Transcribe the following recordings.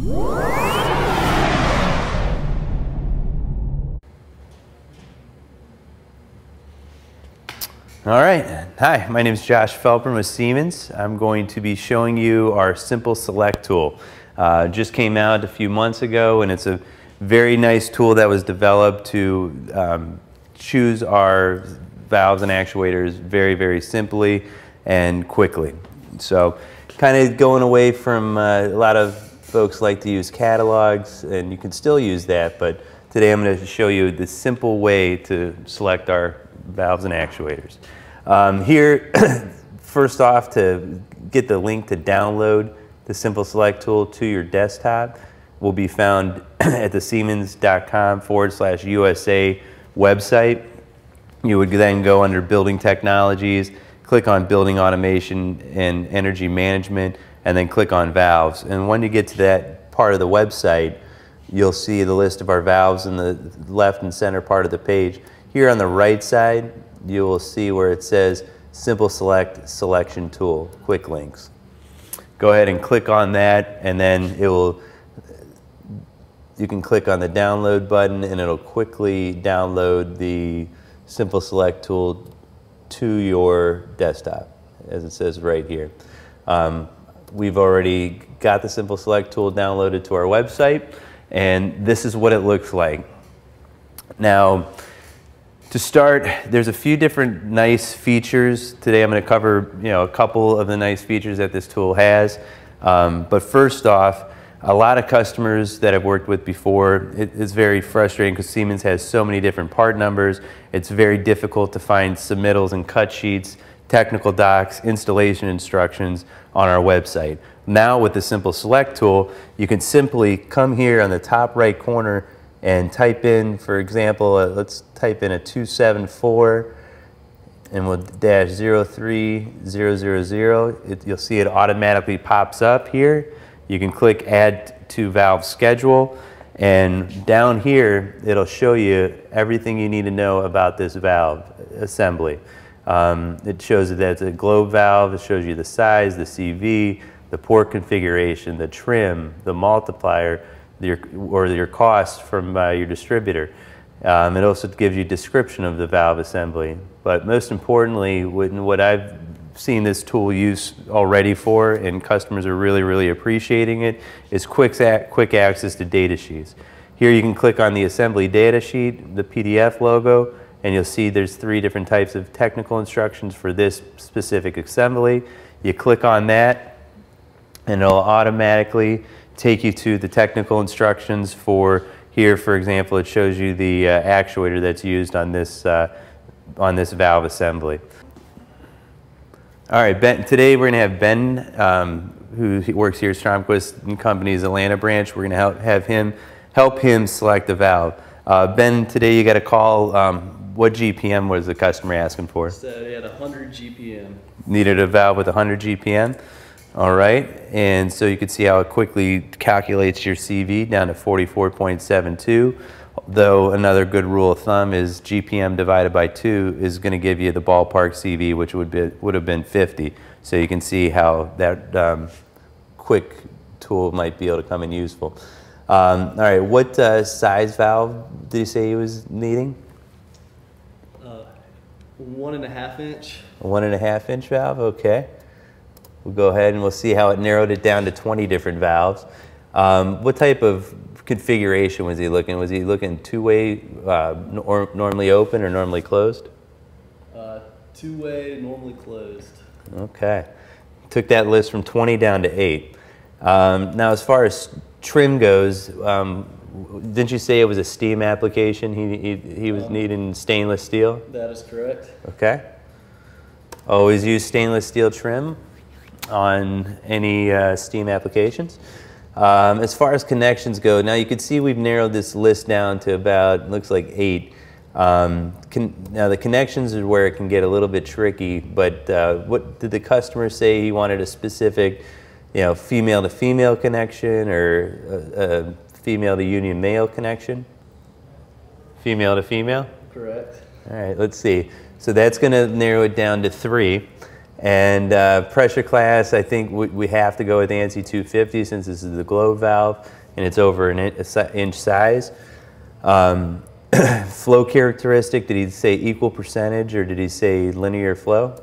All right. Hi, my name is Josh Felpern with Siemens. I'm going to be showing you our Simple Select tool. Uh, just came out a few months ago and it's a very nice tool that was developed to um, choose our valves and actuators very, very simply and quickly. So kind of going away from uh, a lot of folks like to use catalogs and you can still use that, but today I'm going to show you the simple way to select our valves and actuators. Um, here, first off, to get the link to download the Simple Select tool to your desktop will be found at the siemens.com forward slash USA website. You would then go under Building Technologies, click on Building Automation and Energy Management, and then click on Valves. And when you get to that part of the website, you'll see the list of our valves in the left and center part of the page. Here on the right side, you will see where it says Simple Select Selection Tool, Quick Links. Go ahead and click on that and then it will, you can click on the download button and it'll quickly download the Simple Select tool to your desktop, as it says right here. Um, we've already got the Simple Select tool downloaded to our website and this is what it looks like. Now, to start, there's a few different nice features. Today I'm going to cover you know, a couple of the nice features that this tool has. Um, but first off, a lot of customers that I've worked with before, it, it's very frustrating because Siemens has so many different part numbers. It's very difficult to find submittals and cut sheets, technical docs, installation instructions on our website. Now with the Simple Select tool, you can simply come here on the top right corner and type in, for example, uh, let's type in a 274 and we'll dash 03000. It, you'll see it automatically pops up here. You can click add to valve schedule and down here it'll show you everything you need to know about this valve assembly. Um, it shows that it's a globe valve, it shows you the size, the CV, the port configuration, the trim, the multiplier, your, or your cost from uh, your distributor. Um, it also gives you description of the valve assembly. But most importantly, what I've seen this tool used already for, and customers are really, really appreciating it, is quick, quick access to data sheets. Here you can click on the assembly data sheet, the PDF logo, and you'll see there's three different types of technical instructions for this specific assembly. You click on that, and it'll automatically take you to the technical instructions for here, for example, it shows you the uh, actuator that's used on this, uh, on this valve assembly. All right, ben, today we're going to have Ben, um, who works here at Stromquist and Company's Atlanta branch. We're going to help, have him help him select the valve. Uh, ben, today you got a call. Um, what GPM was the customer asking for? Said he had 100 GPM. Needed a valve with 100 GPM. All right, and so you can see how it quickly calculates your CV down to 44.72. Though another good rule of thumb is GPM divided by 2 is going to give you the ballpark CV, which would, be, would have been 50. So you can see how that um, quick tool might be able to come in useful. Um, all right, what uh, size valve did you say he was needing? One and a half inch. One and a half inch valve, okay. We'll go ahead and we'll see how it narrowed it down to 20 different valves. Um, what type of configuration was he looking? Was he looking two-way, uh, nor normally open or normally closed? Uh, two-way, normally closed. Okay. Took that list from 20 down to 8. Um, now, as far as trim goes, um, didn't you say it was a steam application? He, he, he was um, needing stainless steel? That is correct. Okay. Always use stainless steel trim on any uh, Steam applications. Um, as far as connections go, now you can see we've narrowed this list down to about, looks like eight. Um, now the connections is where it can get a little bit tricky, but uh, what did the customer say he wanted a specific, you know, female to female connection or a, a female to union male connection? Female to female? Correct. All right, let's see. So that's going to narrow it down to three. And uh, pressure class, I think we, we have to go with ANSI 250 since this is the globe valve and it's over an inch size. Um, flow characteristic, did he say equal percentage or did he say linear flow?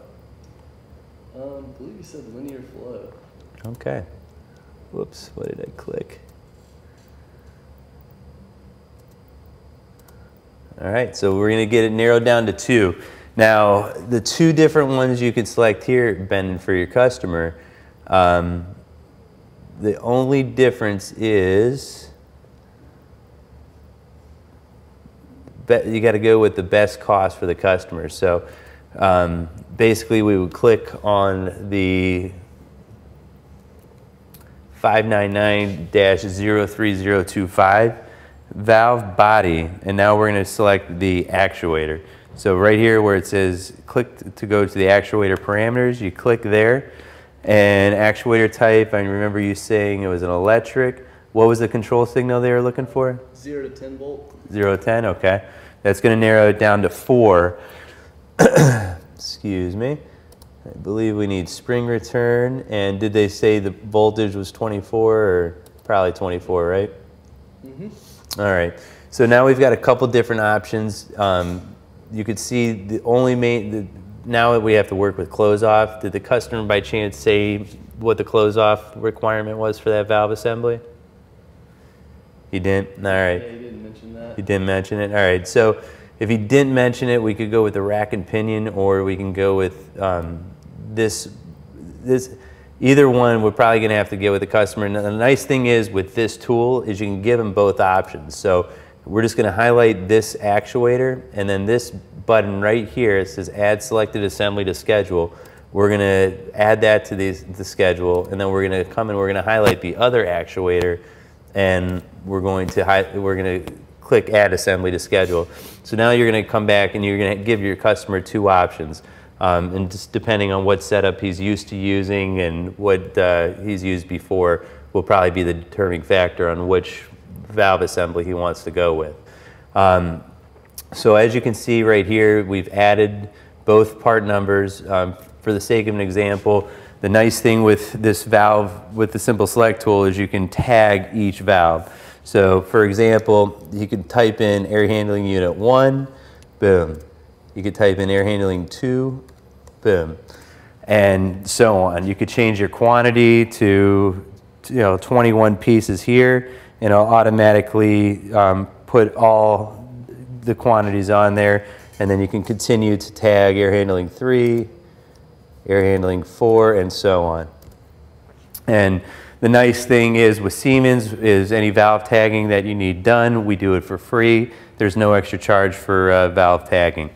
Um, I believe he said linear flow. Okay. Whoops, what did I click? All right, so we're gonna get it narrowed down to two. Now, the two different ones you could select here, Ben, for your customer, um, the only difference is you got to go with the best cost for the customer. So um, basically, we would click on the 599-03025 valve body, and now we're going to select the actuator. So right here where it says click to go to the actuator parameters, you click there. And actuator type, I remember you saying it was an electric. What was the control signal they were looking for? 0 to 10 volt. 0 to 10, okay. That's going to narrow it down to 4. Excuse me. I believe we need spring return. And did they say the voltage was 24 or probably 24, right? Mm-hmm. All right. So now we've got a couple different options. Um, you could see the only main, the, now we have to work with close off. Did the customer by chance say what the close off requirement was for that valve assembly? He didn't? All right. Yeah, he didn't mention that. He didn't mention it? All right. So if he didn't mention it, we could go with the rack and pinion or we can go with um, this. This Either one, we're probably going to have to get with the customer. And the nice thing is with this tool is you can give them both options. So we're just going to highlight this actuator and then this button right here, it says add selected assembly to schedule. We're going to add that to the, the schedule and then we're going to come and we're going to highlight the other actuator and we're going to we're going to click add assembly to schedule. So now you're going to come back and you're going to give your customer two options. Um, and just depending on what setup he's used to using and what uh, he's used before will probably be the determining factor on which valve assembly he wants to go with. Um, so as you can see right here, we've added both part numbers. Um, for the sake of an example, the nice thing with this valve, with the simple select tool, is you can tag each valve. So for example, you can type in air handling unit one, boom. You could type in air handling two, boom. And so on. You could change your quantity to you know 21 pieces here and it'll automatically um, put all the quantities on there and then you can continue to tag air handling 3, air handling 4, and so on. And the nice thing is with Siemens is any valve tagging that you need done, we do it for free. There's no extra charge for uh, valve tagging.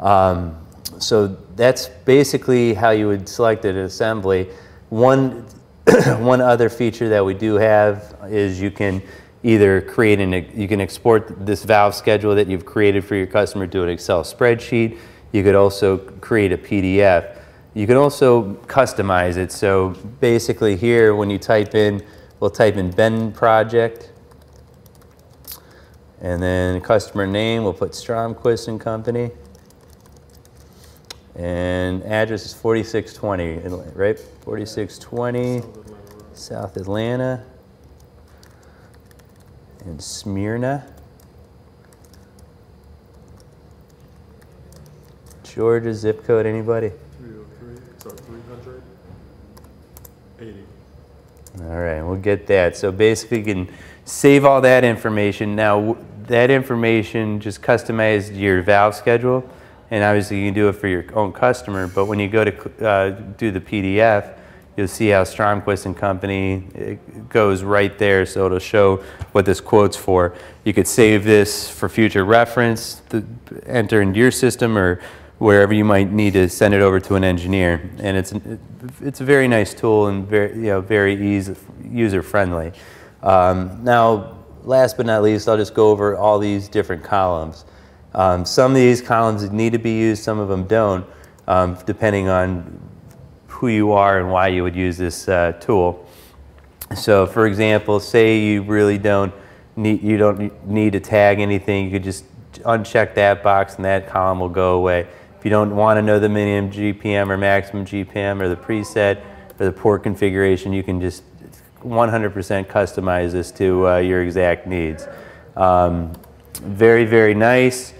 Um, so that's basically how you would select an assembly. One one other feature that we do have is you can either create an, you can export this valve schedule that you've created for your customer to an Excel spreadsheet. You could also create a PDF. You can also customize it. So basically here, when you type in, we'll type in Ben Project. And then customer name, we'll put Stromquist and Company. And address is 4620, right? 4620 South Atlanta and Smyrna. Georgia zip code, anybody? 303, so 300, 80. All right, we'll get that. So basically, you can save all that information. Now, that information just customized your valve schedule and obviously you can do it for your own customer, but when you go to uh, do the PDF, you'll see how Stromquist and Company goes right there, so it'll show what this quote's for. You could save this for future reference, enter into your system or wherever you might need to send it over to an engineer. And it's, it's a very nice tool and very, you know, very easy, user-friendly. Um, now, last but not least, I'll just go over all these different columns. Um, some of these columns need to be used, some of them don't, um, depending on who you are and why you would use this uh, tool. So for example, say you really don't need, you don't need to tag anything, you could just uncheck that box and that column will go away. If you don't want to know the minimum GPM or maximum GPM or the preset or the port configuration, you can just 100% customize this to uh, your exact needs. Um, very, very nice,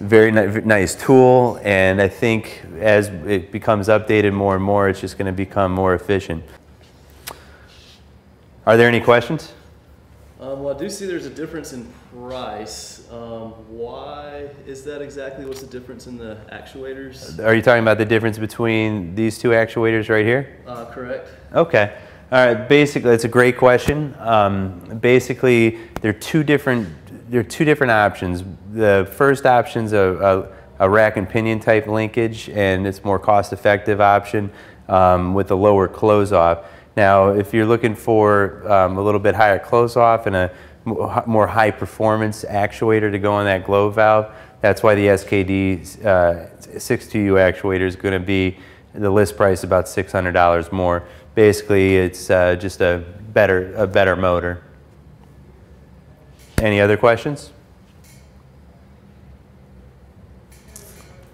very ni- nice tool, and I think as it becomes updated more and more, it's just going to become more efficient. Are there any questions? Um, well, I do see there's a difference in price. Um, why is that exactly? What's the difference in the actuators? Are you talking about the difference between these two actuators right here? Uh, correct. Okay. All right. Basically, it's a great question. Um, basically, there are two different there are two different options. The first option's a, a, a rack and pinion type linkage, and it's more cost effective option um, with a lower close off. Now, if you're looking for um, a little bit higher close off and a more high performance actuator to go on that globe valve, that's why the SKD uh, 62U actuator is going to be the list price about $600 more. Basically, it's uh, just a better a better motor. Any other questions?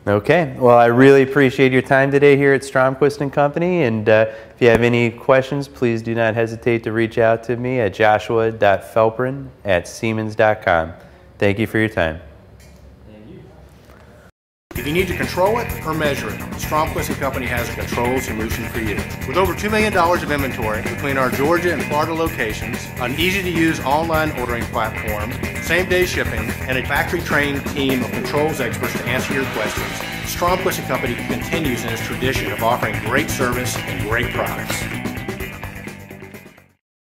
Okay. Well, I really appreciate your time today here at Stromquist and Company. And uh, if you have any questions, please do not hesitate to reach out to me at joshua.felprin at siemens.com. Thank you for your time. If you need to control it or measure it, Stromquist Company has a control solution for you. With over $2 million of inventory between our Georgia and Florida locations, an easy-to-use online ordering platform, same-day shipping, and a factory-trained team of controls experts to answer your questions, Stromquist Company continues in its tradition of offering great service and great products.